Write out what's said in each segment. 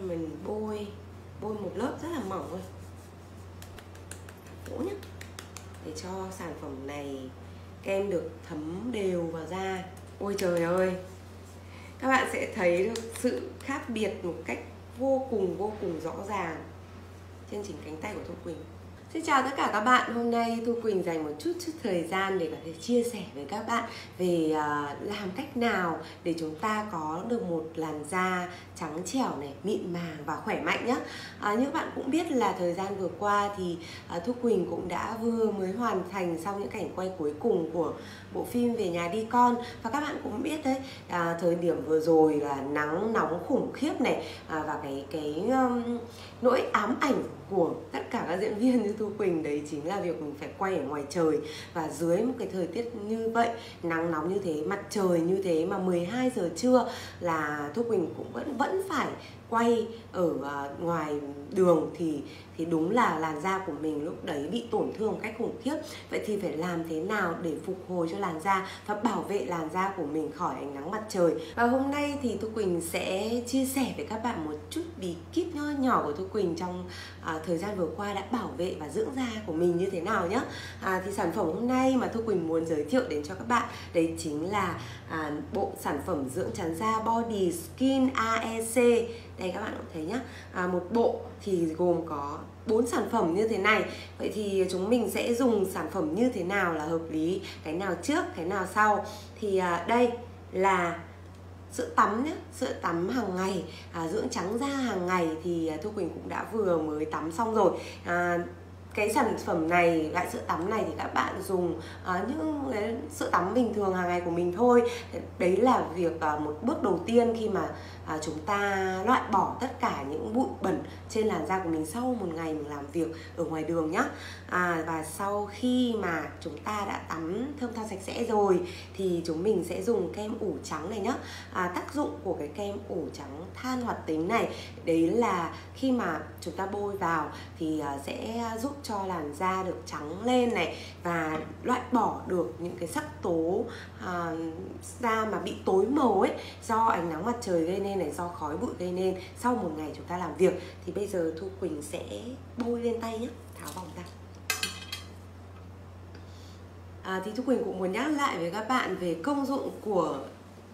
mình bôi bôi một lớp rất là mỏng thôi. Cũ nhé để cho sản phẩm này kem được thấm đều vào da. Ôi trời ơi. Các bạn sẽ thấy được sự khác biệt một cách vô cùng vô cùng rõ ràng trên chỉnh cánh tay của Thu Quỳnh. Xin chào tất cả các bạn, hôm nay Thu Quỳnh dành một chút chút thời gian để có thể chia sẻ với các bạn về uh, làm cách nào để chúng ta có được một làn da trắng trẻo này, mịn màng và khỏe mạnh nhé. À, như các bạn cũng biết là thời gian vừa qua thì uh, Thu Quỳnh cũng đã vừa mới hoàn thành xong những cảnh quay cuối cùng của bộ phim về nhà đi con và các bạn cũng biết đấy à, thời điểm vừa rồi là nắng nóng khủng khiếp này à, và cái cái um, nỗi ám ảnh của tất cả các diễn viên như Thu Quỳnh đấy chính là việc mình phải quay ở ngoài trời. Và dưới một cái thời tiết như vậy, nắng nóng như thế, mặt trời như thế mà 12 giờ trưa là Thu Quỳnh cũng vẫn vẫn phải quay ở à, ngoài đường thì thì đúng là làn da của mình lúc đấy bị tổn thương một cách khủng khiếp. Vậy thì phải làm thế nào để phục hồi cho làn da và bảo vệ làn da của mình khỏi ánh nắng mặt trời? Và hôm nay thì thu quỳnh sẽ chia sẻ với các bạn một chút bí kíp nho nhỏ của thu quỳnh trong à, thời gian vừa qua đã bảo vệ và dưỡng da của mình như thế nào nhé à, thì sản phẩm hôm nay mà thu quỳnh muốn giới thiệu đến cho các bạn đấy chính là à, bộ sản phẩm dưỡng trắng da body skin aec đây các bạn cũng thấy nhá. À, một bộ thì gồm có bốn sản phẩm như thế này. Vậy thì chúng mình sẽ dùng sản phẩm như thế nào là hợp lý cái nào trước cái nào sau? Thì à, đây là sữa tắm nhé sữa tắm hàng ngày. À, dưỡng trắng da hàng ngày thì à, thu quỳnh cũng đã vừa mới tắm xong rồi. À, cái sản phẩm này loại sữa tắm này thì các bạn dùng uh, những cái sữa tắm bình thường hàng ngày của mình thôi. Đấy là việc uh, một bước đầu tiên khi mà uh, chúng ta loại bỏ tất cả những bụi bẩn trên làn da của mình sau một ngày mình làm việc ở ngoài đường nhá. À, và sau khi mà chúng ta đã tắm thơm tho sạch sẽ rồi thì chúng mình sẽ dùng kem ủ trắng này nhá. À, tác dụng của cái kem ủ trắng than hoạt tính này đấy là khi mà chúng ta bôi vào thì uh, sẽ giúp cho làn da được trắng lên này và loại bỏ được những cái sắc tố uh, da mà bị tối màu ấy do ánh nắng mặt trời gây nên này do khói bụi gây nên. Sau một ngày chúng ta làm việc thì bây giờ thu quỳnh sẽ bôi lên tay nhé tháo vòng ra. À, thì thu quỳnh cũng muốn nhắc lại với các bạn về công dụng của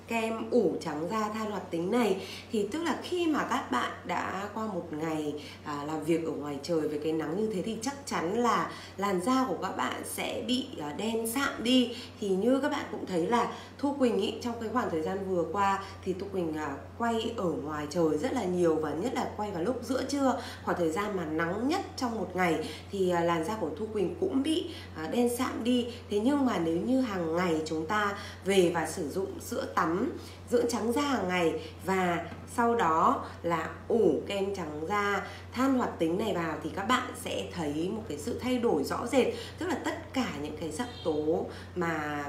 kem ủ trắng da than hoạt tính này. Thì tức là khi mà các bạn đã qua một ngày à, làm việc ở ngoài trời với cái nắng như thế thì chắc chắn là làn da của các bạn sẽ bị à, đen sạm đi. Thì như các bạn cũng thấy là Thu Quỳnh ý, trong cái khoảng thời gian vừa qua thì Thu Quỳnh à, quay ở ngoài trời rất là nhiều và nhất là quay vào lúc giữa trưa khoảng thời gian mà nắng nhất trong một ngày thì à, làn da của Thu Quỳnh cũng bị à, đen sạm đi. Thế nhưng mà nếu như hàng ngày chúng ta về và sử dụng sữa tắm dưỡng trắng da hàng ngày và sau đó là ủ kem trắng da than hoạt tính này vào thì các bạn sẽ thấy một cái sự thay đổi rõ rệt. Tức là tất cả những cái sắc tố mà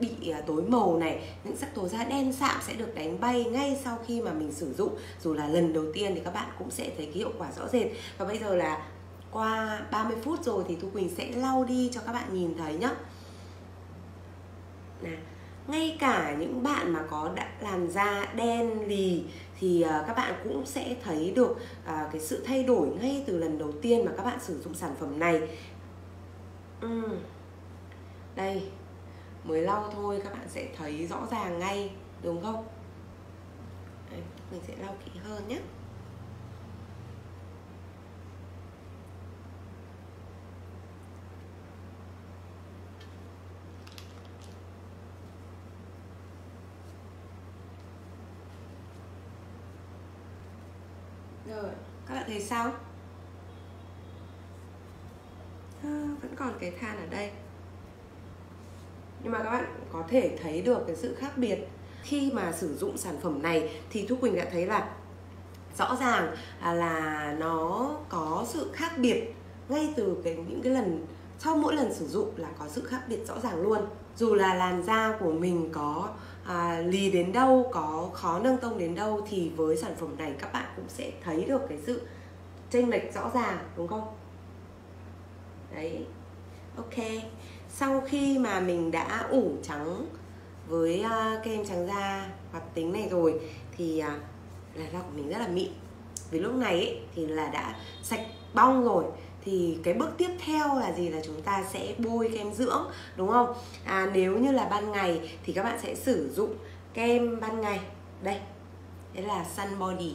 bị à, tối màu này, những sắc tố da đen sạm sẽ được đánh bay ngay sau khi mà mình sử dụng. Dù là lần đầu tiên thì các bạn cũng sẽ thấy cái hiệu quả rõ rệt. Và bây giờ là qua 30 phút rồi thì Thu Quỳnh sẽ lau đi cho các bạn nhìn thấy nhá. Nào ngay cả những bạn mà có làn da đen lì thì ờ, các bạn cũng sẽ thấy được ờ, cái sự thay đổi ngay từ lần đầu tiên mà các bạn sử dụng sản phẩm này. Uhm. đây mới lau thôi các bạn sẽ thấy rõ ràng ngay đúng không? Đây, mình sẽ lau kỹ hơn nhé rồi các bạn thấy sao? À, vẫn còn cái than ở đây. Nhưng mà các bạn có thể thấy được cái sự khác biệt. Khi mà sử dụng sản phẩm này thì thu quỳnh đã thấy là rõ ràng à, là nó có sự khác biệt ngay từ cái những cái lần sau mỗi lần sử dụng là có sự khác biệt rõ ràng luôn. Dù là làn da của mình có à, lì đến đâu có khó nâng tông đến đâu thì với sản phẩm này các bạn cũng sẽ thấy được cái sự chênh lệch rõ ràng đúng không? Đấy. Ok. Sau khi mà mình đã ủ trắng với uh, kem trắng da hoạt tính này rồi thì uh, là da của mình rất là mịn. Vì lúc này ấy, thì là đã sạch bong rồi thì cái bước tiếp theo là gì? Là chúng ta sẽ bôi kem dưỡng đúng không? À, nếu như là ban ngày thì các bạn sẽ sử dụng kem ban ngày. Đây đấy là sun body.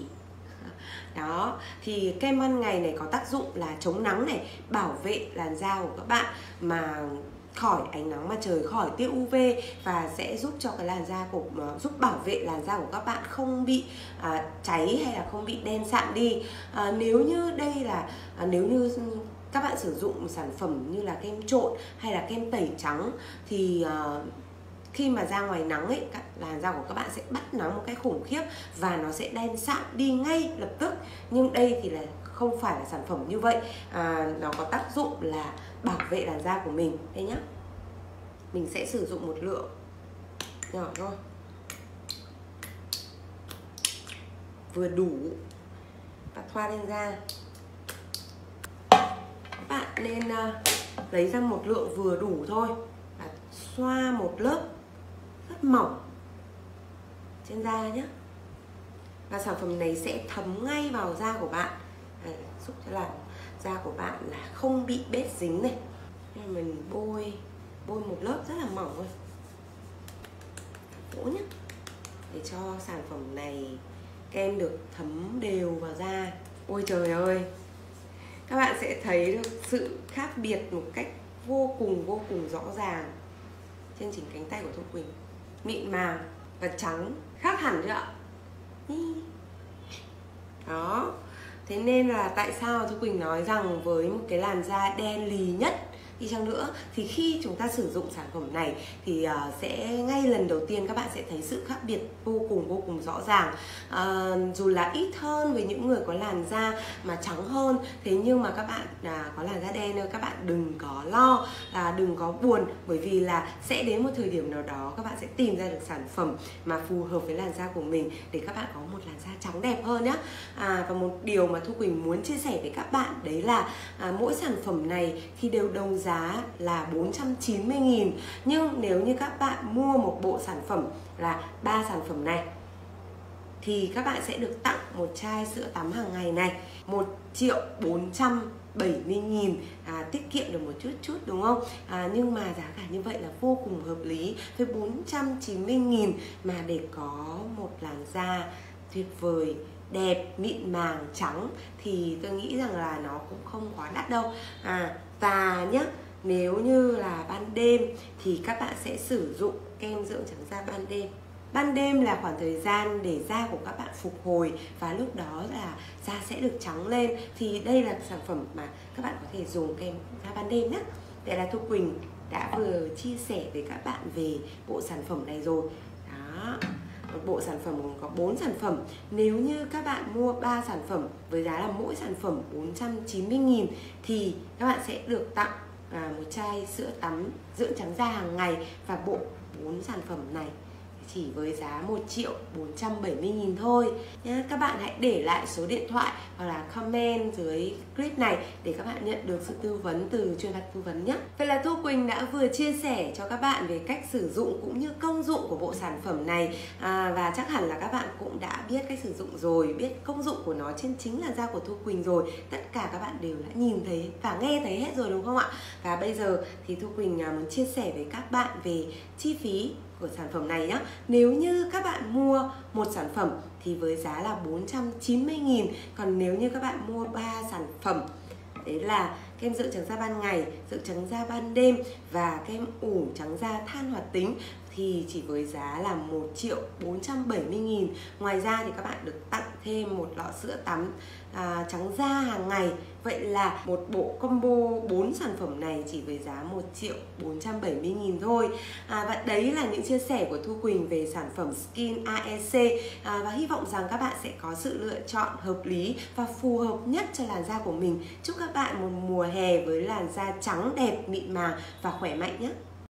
Đó thì kem ban ngày này có tác dụng là chống nắng này bảo vệ làn da của các bạn. Mà khỏi ánh nắng mặt trời khỏi tia UV và sẽ giúp cho cái làn da của uh, giúp bảo vệ làn da của các bạn không bị uh, cháy hay là không bị đen sạm đi. Uh, nếu như đây là uh, nếu như các bạn sử dụng sản phẩm như là kem trộn hay là kem tẩy trắng thì uh, khi mà ra ngoài nắng ấy làn da của các bạn sẽ bắt nắng một cách khủng khiếp và nó sẽ đen sạm đi ngay lập tức. Nhưng đây thì là không phải là sản phẩm như vậy. À, nó có tác dụng là bảo vệ làn da của mình. Đây nhá. Mình sẽ sử dụng một lượng nhỏ thôi. Vừa đủ và thoa lên da. Các bạn nên uh, lấy ra một lượng vừa đủ thôi và xoa một lớp rất mỏng trên da nhé và sản phẩm này sẽ thấm ngay vào da của bạn. À, giúp cho làm da của bạn là không bị bết dính này. Nên mình bôi bôi một lớp rất là mỏng thôi. Vỗ nhé để cho sản phẩm này kem được thấm đều vào da. Ôi trời ơi. Các bạn sẽ thấy được sự khác biệt một cách vô cùng vô cùng rõ ràng trên chỉnh cánh tay của Thu Quỳnh mịn màng và trắng, khác hẳn chưa ạ. Đó. Thế nên là tại sao Thu Quỳnh nói rằng với một cái làn da đen lì nhất đi chăng nữa. Thì khi chúng ta sử dụng sản phẩm này thì uh, sẽ ngay lần đầu tiên các bạn sẽ thấy sự khác biệt vô cùng vô cùng rõ ràng. Uh, dù là ít hơn với những người có làn da mà trắng hơn thế nhưng mà các bạn uh, có làn da đen các bạn đừng có lo là đừng có buồn bởi vì là sẽ đến một thời điểm nào đó các bạn sẽ tìm ra được sản phẩm mà phù hợp với làn da của mình để các bạn có một làn da trắng đẹp hơn nhé à, và một điều mà thu quỳnh muốn chia sẻ với các bạn đấy là à, mỗi sản phẩm này thì đều đồng giá là 490 nghìn. Nhưng nếu như các bạn mua một bộ sản phẩm là ba sản phẩm này thì các bạn sẽ được tặng một chai sữa tắm hàng ngày này 1 triệu 470 nghìn. À, tiết kiệm được một chút chút đúng không? À, nhưng mà giá cả như vậy là vô cùng hợp lý với 490 nghìn. Mà để có một làn da tuyệt vời đẹp, mịn màng, trắng thì tôi nghĩ rằng là nó cũng không quá đắt đâu. À và nhá, nếu như là ban đêm thì các bạn sẽ sử dụng kem dưỡng trắng da ban đêm. Ban đêm là khoảng thời gian để da của các bạn phục hồi và lúc đó là da sẽ được trắng lên. Thì đây là sản phẩm mà các bạn có thể dùng kem da ban đêm nhé đây là thu quỳnh đã vừa chia sẻ với các bạn về bộ sản phẩm này rồi. Đó một bộ sản phẩm gồm có 4 sản phẩm. Nếu như các bạn mua 3 sản phẩm với giá là mỗi sản phẩm 490.000 thì các bạn sẽ được tặng à, một chai sữa tắm dưỡng trắng da hàng ngày và bộ 4 sản phẩm này chỉ với giá 1 triệu 470 nghìn thôi. Nhé các bạn hãy để lại số điện thoại hoặc là comment dưới clip này để các bạn nhận được sự tư vấn từ chuyên gia tư vấn nhé Vậy là Thu Quỳnh đã vừa chia sẻ cho các bạn về cách sử dụng cũng như công dụng của bộ sản phẩm này. À, và chắc hẳn là các bạn cũng đã biết cách sử dụng rồi biết công dụng của nó trên chính là da của Thu Quỳnh rồi. Tất cả các bạn đều đã nhìn thấy và nghe thấy hết rồi đúng không ạ? Và bây giờ thì Thu Quỳnh à, muốn chia sẻ với các bạn về chi phí của sản phẩm này nhé Nếu như các bạn mua một sản phẩm thì với giá là 490 nghìn. Còn nếu như các bạn mua 3 sản phẩm Đấy là kem dưỡng trắng da ban ngày, dưỡng trắng da ban đêm và kem ủ trắng da than hoạt tính thì chỉ với giá là 1 triệu 470 nghìn. Ngoài ra thì các bạn được tặng thêm một lọ sữa tắm à, trắng da hàng ngày. Vậy là một bộ combo 4 sản phẩm này chỉ với giá 1 triệu 470 nghìn thôi. À, Và đấy là những chia sẻ của Thu Quỳnh về sản phẩm Skin AEC à, Và hy vọng rằng các bạn sẽ có sự lựa chọn hợp lý và phù hợp nhất cho làn da của mình. Chúc các bạn một mùa hè với làn da trắng đẹp, mịn màng và khỏe mạnh nhé!